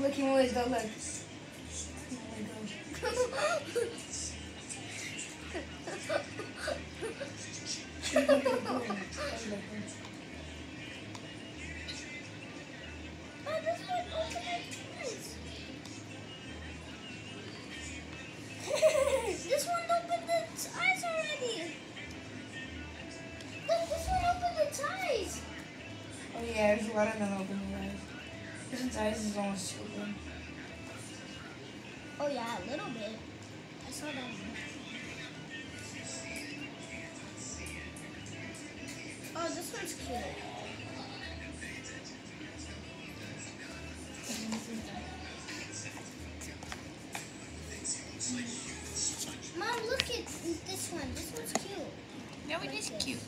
like. Oh, my god this one opened its eyes. this one opened its eyes already. Look, this one opened its eyes. Oh yeah, there's a lot of them open their eyes. This one's eyes is almost open. Oh yeah, a little bit. I saw that. one. Oh, this one's cute. Mom, look at this one. This one's cute. No, it is cute.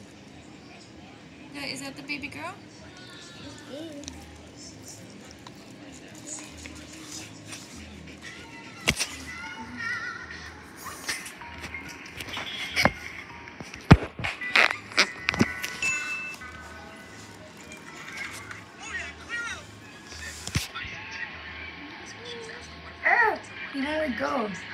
Is that the baby girl? Ah! You know it goes.